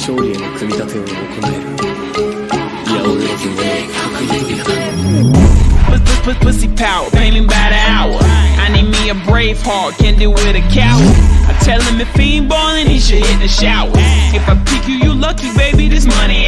勝利への組み立てを行えるいや俺の分類確認的だ Pussy, pussy power, paying by the hour. I need me a brave heart, can't deal with a coward. I tell him if he ain't ballin', he should hit the shower. If I pick you, you lucky, baby, this money